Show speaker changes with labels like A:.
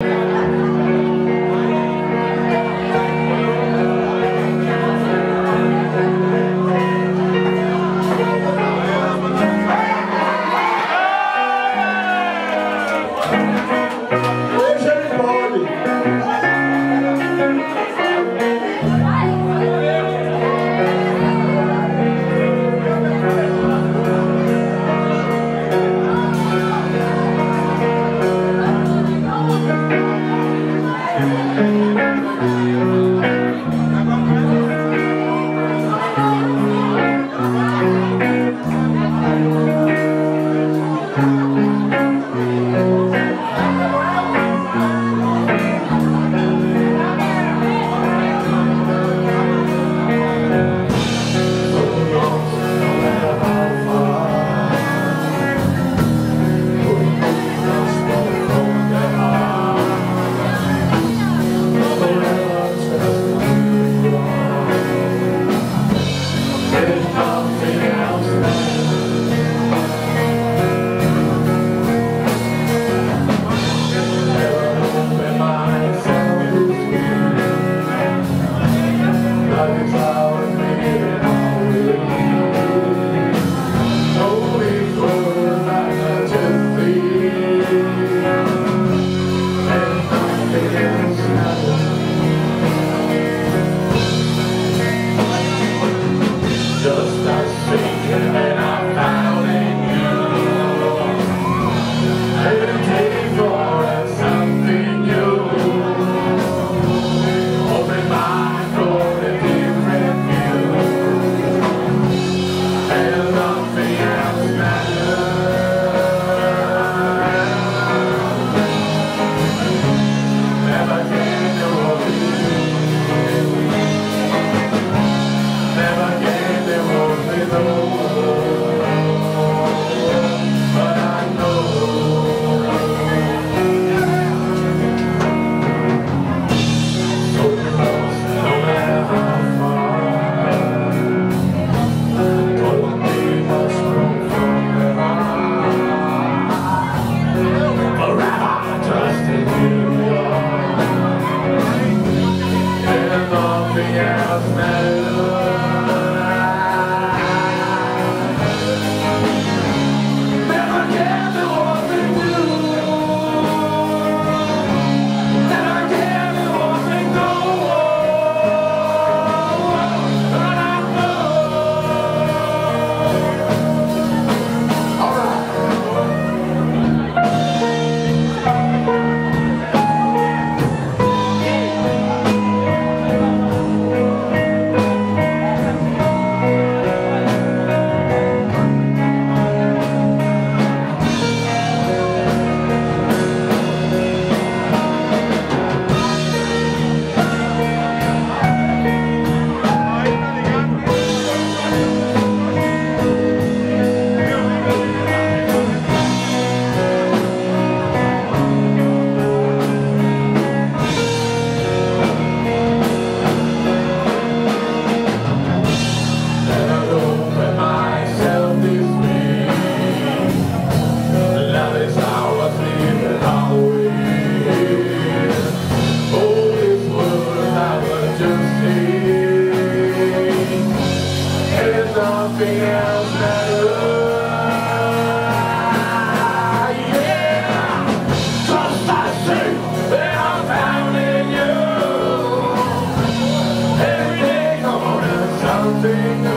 A: nothing else. everything